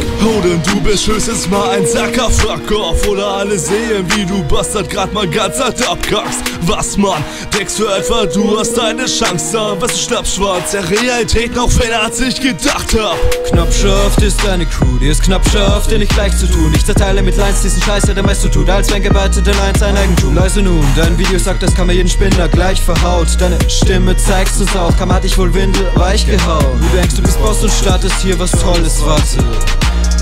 Thank you. Bist höchstens mal ein Sacker, fuck off Oder alle sehen, wie du Bastard grad mal ganz hart abkackst. Was man, denkst du etwa, du hast deine Chance? Da Was du Schnappschwarz, der Realität noch feiner als ich gedacht hab. Knappschaft ist deine Crew, die ist Knappschaft, dir nicht leicht zu tun. Ich zerteile mit Lines diesen Scheiß, der der meiste tut. Als wenn gebeitete Lines ein Eigentum. Leise nun, dein Video sagt, das kann mir jeden Spinner gleich verhaut. Deine Stimme zeigst uns auch, kam hat dich wohl Windel weich gehauen Du denkst, du bist Boss und startest hier was Tolles, warte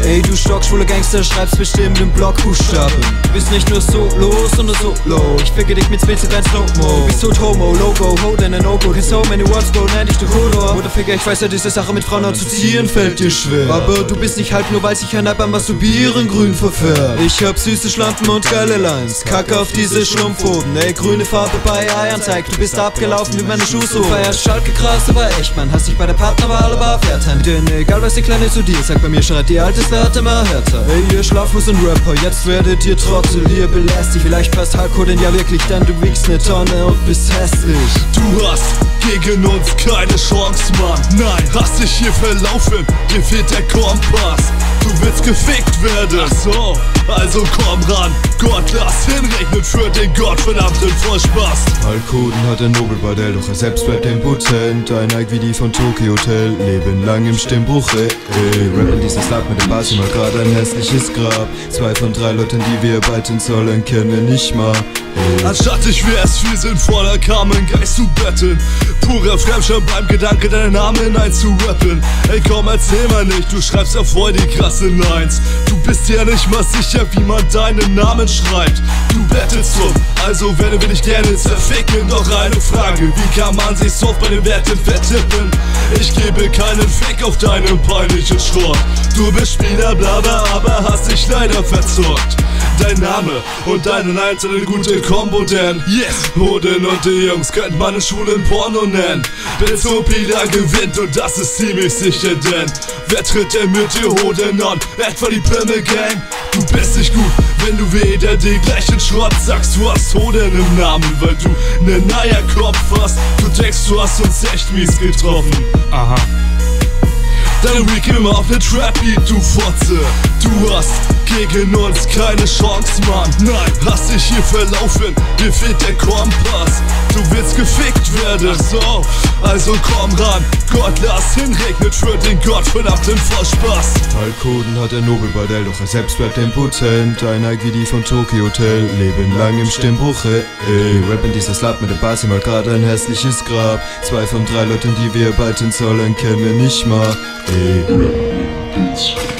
Ey, du stockschwule Gangster, schreibst bestimmt im Blockbuchstaben. Du bist nicht nur so los, sondern so low. Ich ficke dich mit Spitz in dein Slow-Mo. Du bist tot Homo, Logo, ho, deine No-Go. Can so many words go, nenn dich du Kodor. Oder Ficker, ich weiß ja, diese Sache mit Frauen anzuziehen fällt dir schwer. Aber du bist nicht halt nur, weil sich ein am Masturbieren grün verfärbt. Ich hab süße Schlampen und geile Lines. Kacke auf diese Schlumpfhoden. Ey, grüne Farbe bei Eiern zeigt, du bist abgelaufen wie meine Schuhsohlen. Feierst Schalke krass, aber echt, man. Hast dich bei der Partnerwahl aber verteilt. Denn egal was die Kleine zu dir sagt, bei mir schreit die alte wird immer härter. Ey, ihr Schlaffuß und Rapper, jetzt werdet ihr Trottel, ihr belästigt. Vielleicht passt Hardcore denn ja wirklich, denn du wiegst ne Tonne und bist hässlich. Du hast gegen uns keine Chance, Mann. Nein, hast dich hier verlaufen, dir fehlt der Kompass. Du willst gefickt werden, ach so, also komm ran Gott, lass hinrechnen für den gottverdammten Vollspaß Halbkoden hat ein Nobelbordell, doch er selbst bleibt impotent Ein Ike wie die von Tokyo Hotel, leben lang im Stimmbruch, ey, ey Rappen dieses Lab mit dem Bass, immer grad ein hässliches Grab. Zwei von drei Leuten, die wir beiten sollen, kennen wir nicht mal Anstatt ich wär's viel sinnvoller, kam ein Geist zu betteln. Purer Fremdschirm beim Gedanke, deinen Namen einzurappen. Ey komm, erzähl mal nicht, du schreibst ja voll die krasse Lines. Du bist ja nicht mal sicher, wie man deinen Namen schreibt. Du bettelst rum, also werde will ich gerne zerficken Doch eine Frage, wie kann man sich so bei den Werten vertippen? Ich gebe keinen Fick auf deinen peinlichen Schrott. Du bist Spieler, blabla, aber hast dich leider verzockt Dein Name und deine Lines sind eine gute Combo, denn Yes! Hoden und die Jungs könnten meine Schulen Porno nennen Bis Opida gewinnt und das ist ziemlich sicher, denn Wer tritt denn mit dir Hoden an? Etwa die Pimmel Gang? Du bist nicht gut, wenn du weder den gleichen Schrott sagst Du hast Hoden im Namen, weil du nen Eierkopf hast Du denkst, du hast uns echt mies getroffen Aha Dein Week immer auf der Trap Beat, du Fotze. Du hast gegen uns keine Chance, Mann. Nein, hast dich hier verlaufen, dir fehlt der Kompass. Du willst gefickt werden, so, also komm ran. Gott lass hinregnet für den gottverdammten Vollspaß Halbkoden hat ein Nobelbordell, doch er selbst bleibt Ein Ike wie die von Tokyo Hotel, leben lang im Stimmbruch, ey, ey Rappen dieses Lab mit dem Bass, immer grad ein hässliches Grab. Zwei von drei Leuten, die wir beiten sollen, kennen wir nicht mal, ey